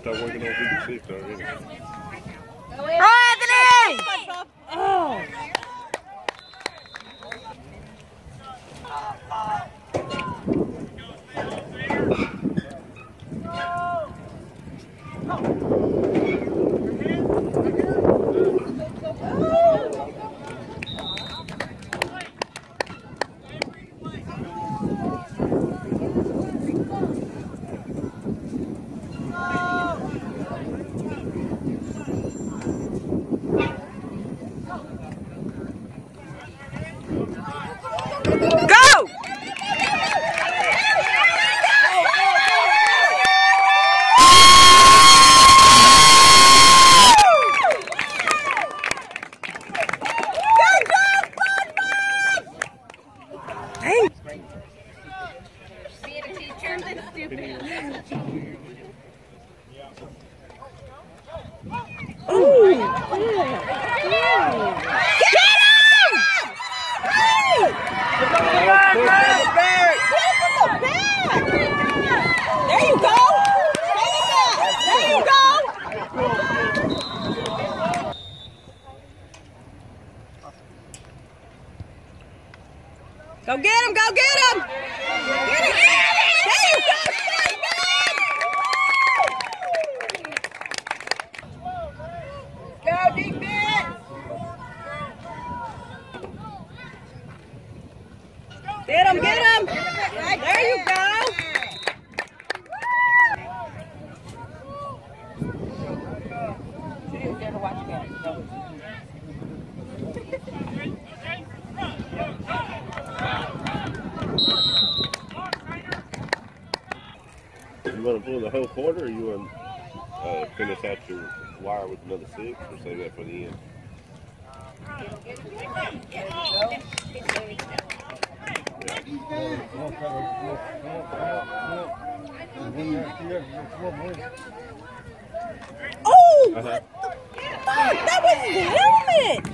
start working on 56 already. Go, Anthony! Oh. Go! Being a teacher is stupid. There you go. Take it back. There you go. Go get him. Go get him. Get him. There you go. Go defense. Get him. Get him. There you go. You want to pull the whole quarter or you want to uh, finish out your wire with another six or save that for the end? Oh, Uh-huh. fuck, that was his helmet.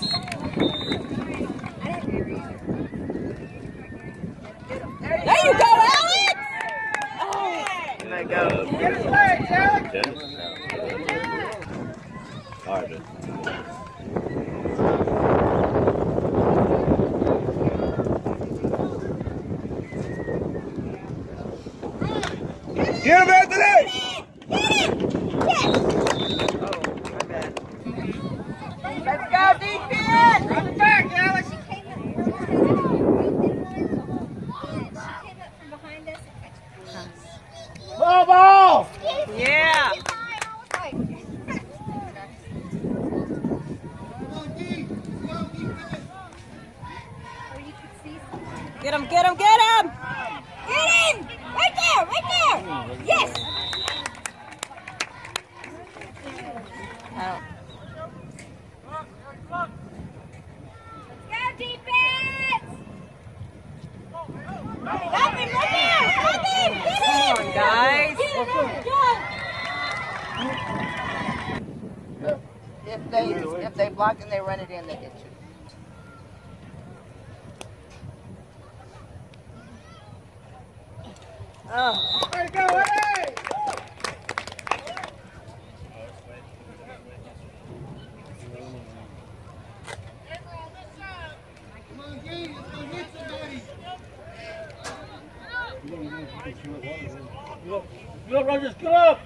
There you go, Alex. Oh, There you go. Tennis? All right, started. Get him, Anthony! Get him! Get him! Come on, guys. If they if they block and they run it in, they get you. Oh. Way to go, hey! Go, up, Rogers, get up!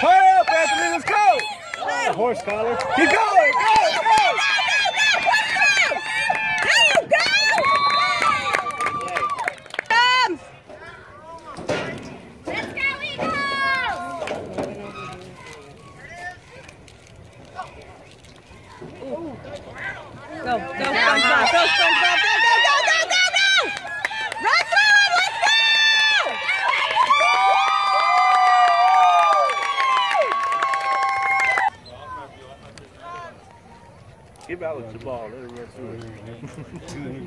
Hurry up, Anthony, let's go! Horse collar. Keep going, go!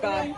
Go,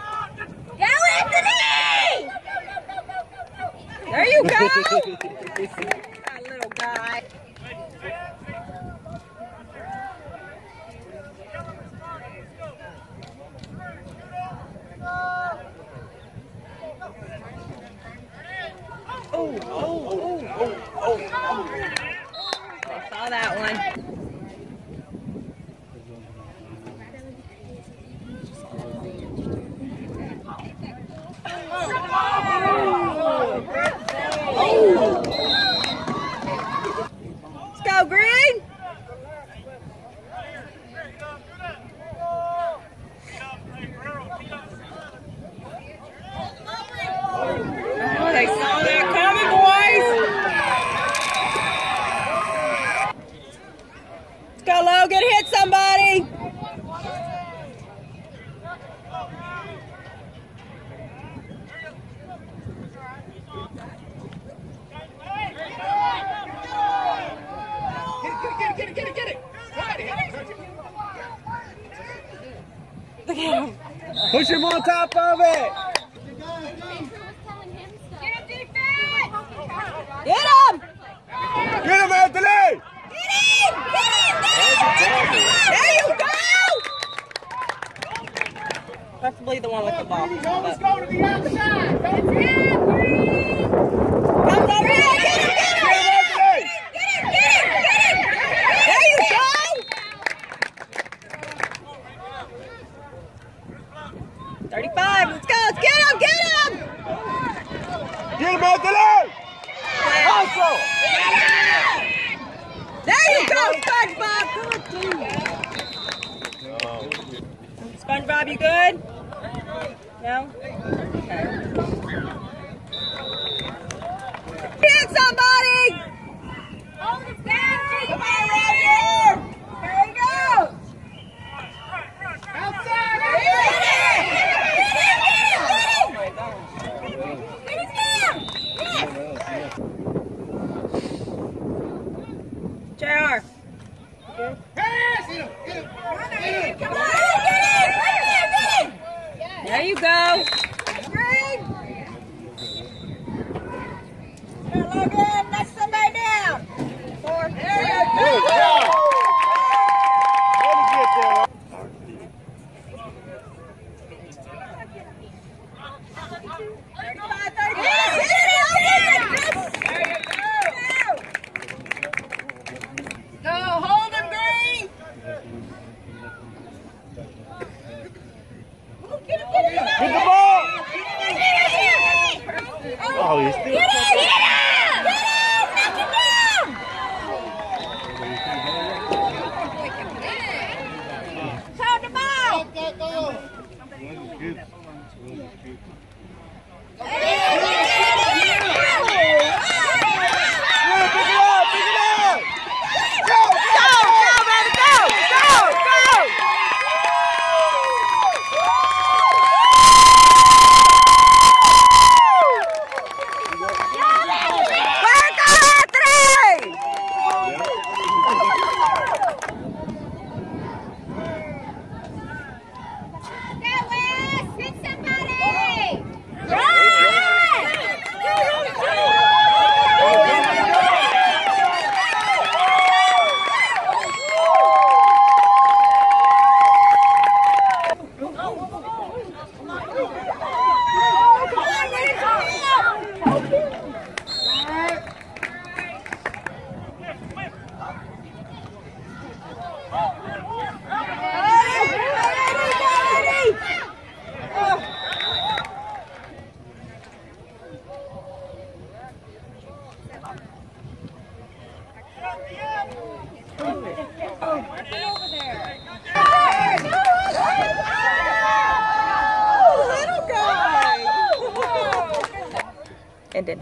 and then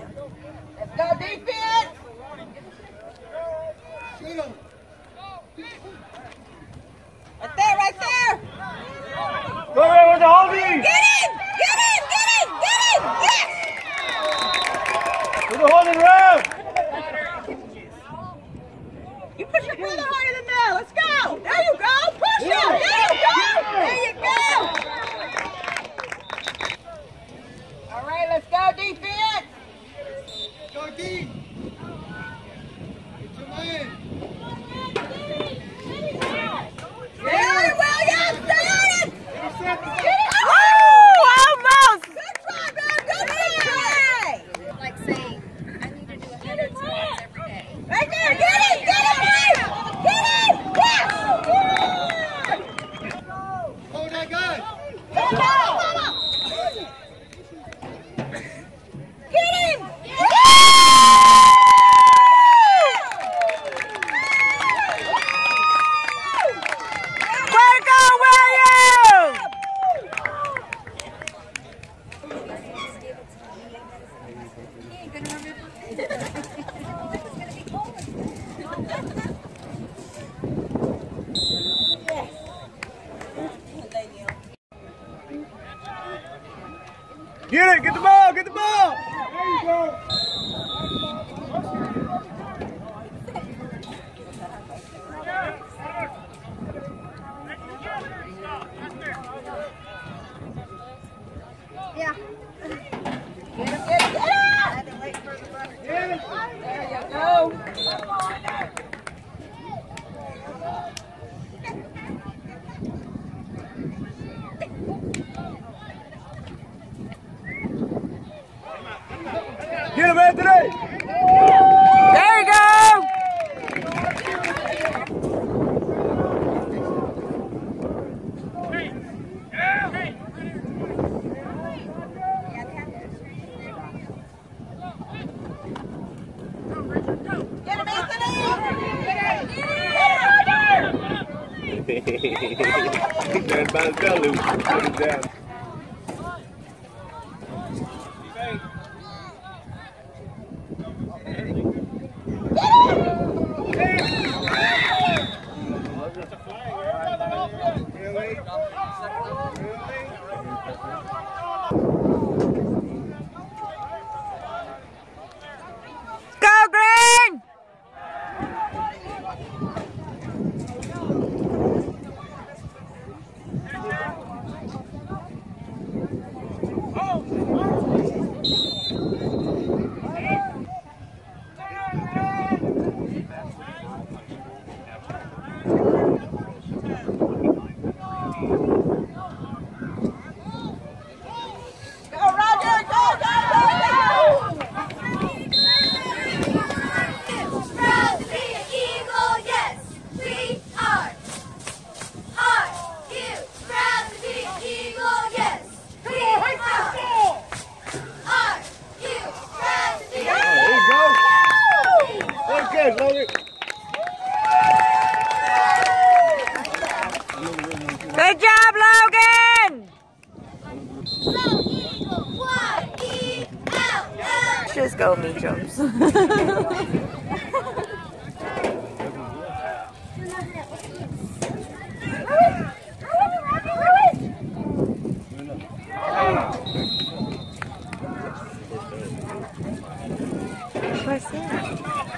What's that?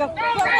Go, go,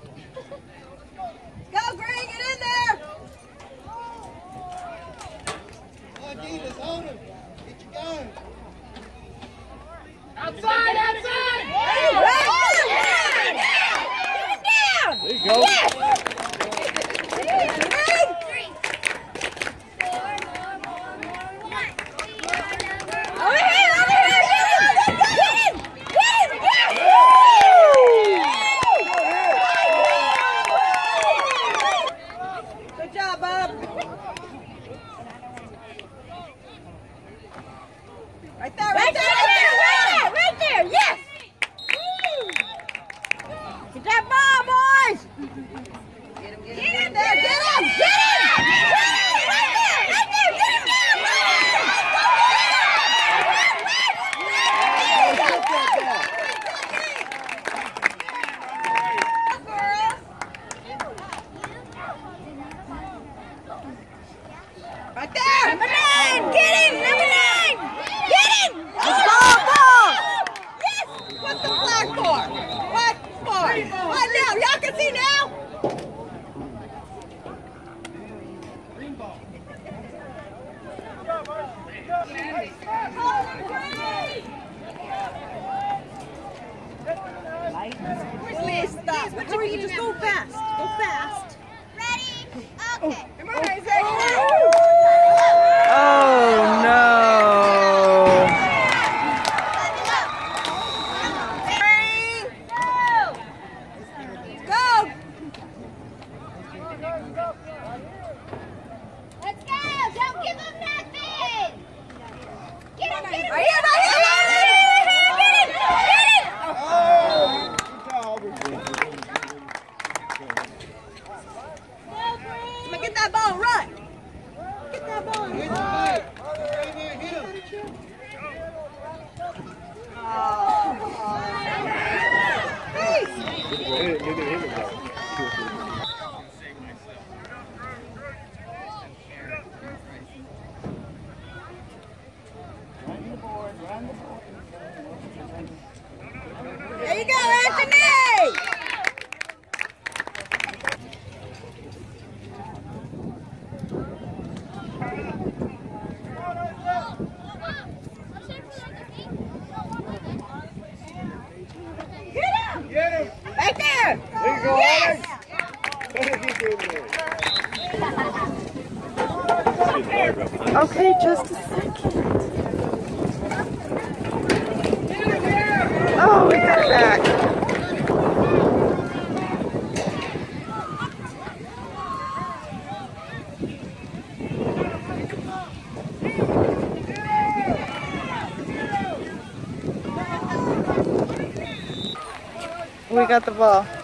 got the ball.